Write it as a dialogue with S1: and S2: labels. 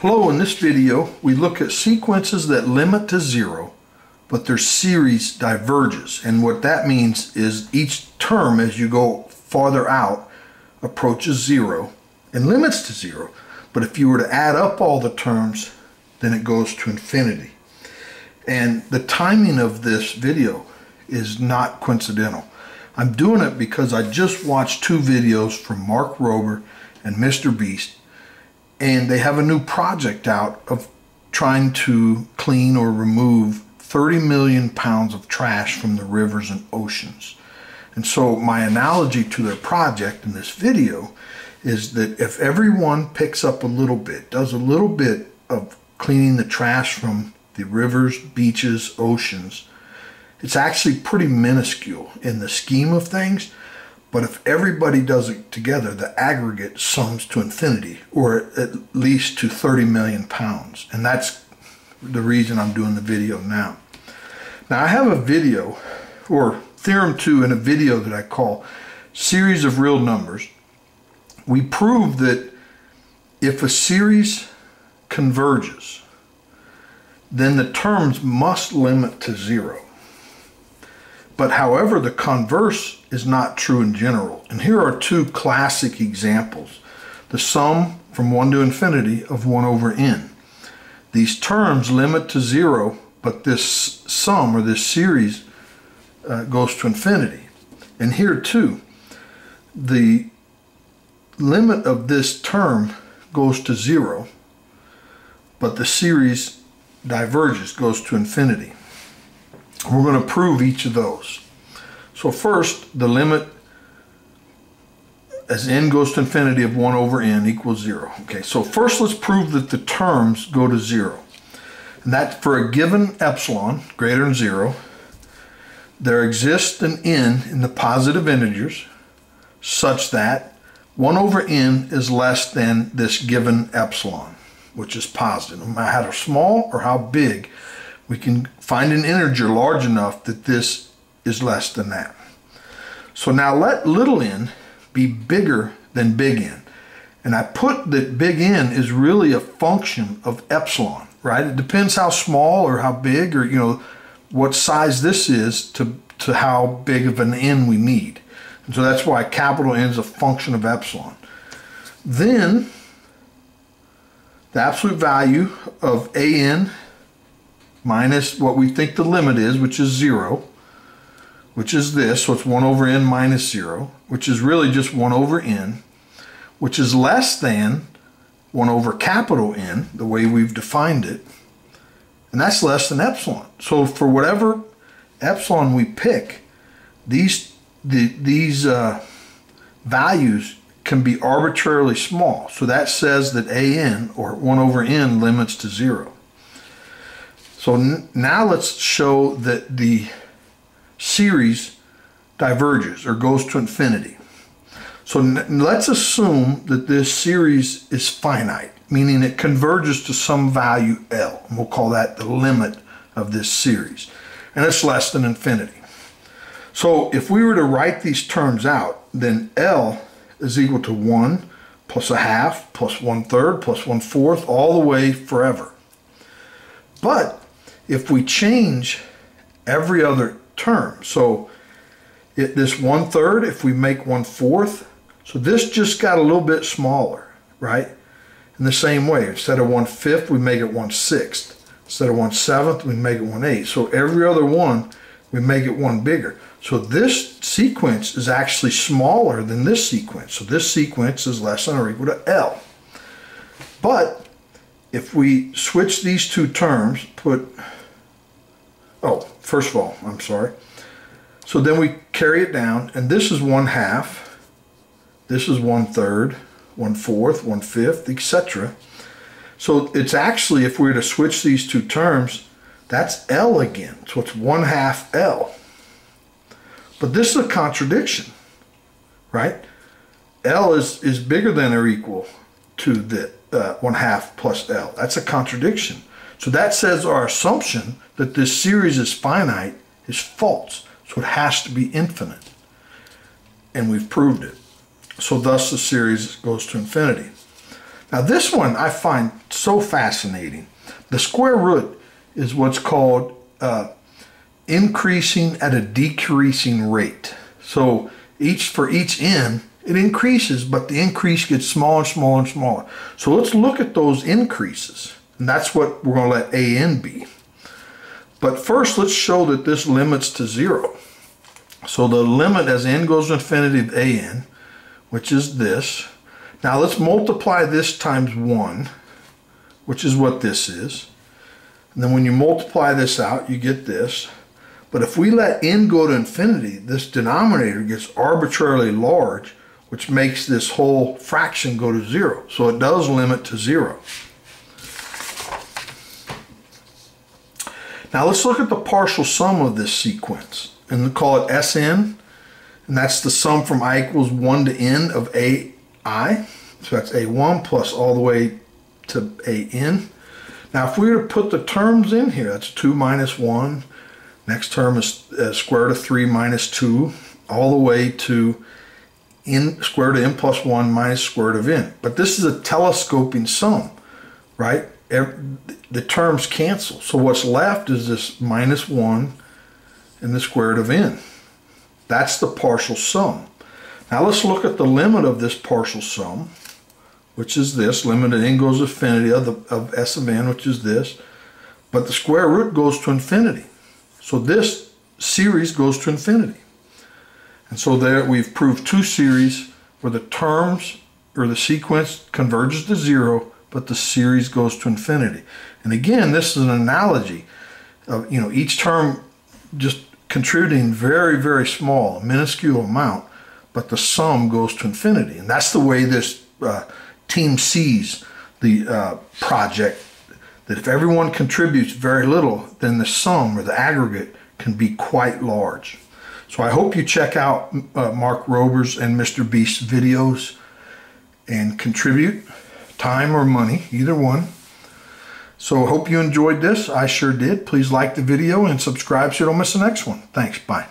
S1: Hello, in this video we look at sequences that limit to zero but their series diverges. And what that means is each term as you go farther out approaches zero and limits to zero. But if you were to add up all the terms then it goes to infinity. And the timing of this video is not coincidental. I'm doing it because I just watched two videos from Mark Rober and Mr. Beast and they have a new project out of trying to clean or remove 30 million pounds of trash from the rivers and oceans. And so my analogy to their project in this video is that if everyone picks up a little bit, does a little bit of cleaning the trash from the rivers, beaches, oceans, it's actually pretty minuscule in the scheme of things, but if everybody does it together, the aggregate sums to infinity, or at least to 30 million pounds. And that's the reason I'm doing the video now. Now I have a video, or theorem 2 in a video that I call series of real numbers. We prove that if a series converges, then the terms must limit to zero. But however, the converse is not true in general. And here are two classic examples. The sum from 1 to infinity of 1 over n. These terms limit to 0, but this sum or this series uh, goes to infinity. And here too, the limit of this term goes to 0, but the series diverges, goes to infinity. We're going to prove each of those. So first, the limit as n goes to infinity of 1 over n equals 0. Okay, so first let's prove that the terms go to 0. And that for a given epsilon greater than 0, there exists an n in the positive integers such that 1 over n is less than this given epsilon, which is positive. No matter how small or how big, we can find an integer large enough that this is less than that. So now let little n be bigger than big N. And I put that big N is really a function of epsilon, right? It depends how small or how big or, you know, what size this is to, to how big of an N we need. And so that's why capital N is a function of epsilon. Then the absolute value of AN minus what we think the limit is, which is 0, which is this, so it's 1 over n minus 0, which is really just 1 over n, which is less than 1 over capital N, the way we've defined it, and that's less than epsilon. So for whatever epsilon we pick, these, the, these uh, values can be arbitrarily small. So that says that an, or 1 over n, limits to 0. So now let's show that the series diverges or goes to infinity. So let's assume that this series is finite, meaning it converges to some value L. And we'll call that the limit of this series. And it's less than infinity. So if we were to write these terms out, then L is equal to 1 plus a half plus 1 third plus 1 fourth all the way forever. But if we change every other term, so it, this one third, if we make one fourth, so this just got a little bit smaller, right? In the same way, instead of one fifth, we make it one sixth. Instead of one seventh, we make it one eighth. So every other one, we make it one bigger. So this sequence is actually smaller than this sequence. So this sequence is less than or equal to L. But if we switch these two terms, put Oh, first of all, I'm sorry. So then we carry it down, and this is one half, this is one third, one fourth, one fifth, etc. So it's actually, if we were to switch these two terms, that's L again. So it's one half L. But this is a contradiction, right? L is, is bigger than or equal to the uh, one half plus L. That's a contradiction. So that says our assumption that this series is finite is false. So it has to be infinite. And we've proved it. So thus the series goes to infinity. Now this one I find so fascinating. The square root is what's called uh, increasing at a decreasing rate. So each for each n, it increases, but the increase gets smaller and smaller and smaller. So let's look at those increases. And that's what we're going to let an be. But first, let's show that this limits to zero. So the limit as n goes to infinity of an, which is this. Now let's multiply this times 1, which is what this is. And then when you multiply this out, you get this. But if we let n go to infinity, this denominator gets arbitrarily large, which makes this whole fraction go to zero. So it does limit to zero. Now let's look at the partial sum of this sequence and call it Sn. And that's the sum from i equals 1 to n of ai. So that's a1 plus all the way to an. Now if we were to put the terms in here, that's 2 minus 1. Next term is uh, square root of 3 minus 2 all the way to n square root of n plus 1 minus square root of n. But this is a telescoping sum, right? The terms cancel. So what's left is this minus 1 and the square root of n. That's the partial sum. Now let's look at the limit of this partial sum, which is this. Limit of n goes to infinity of, the, of s of n, which is this. But the square root goes to infinity. So this series goes to infinity. And so there we've proved two series where the terms or the sequence converges to zero, but the series goes to infinity. And again, this is an analogy of, you know, each term just contributing very, very small, minuscule amount, but the sum goes to infinity. And that's the way this uh, Team Seas the uh, project, that if everyone contributes very little, then the sum or the aggregate can be quite large. So I hope you check out uh, Mark Rober's and Mr. Beast's videos and contribute time or money, either one. So hope you enjoyed this. I sure did. Please like the video and subscribe so you don't miss the next one. Thanks. Bye.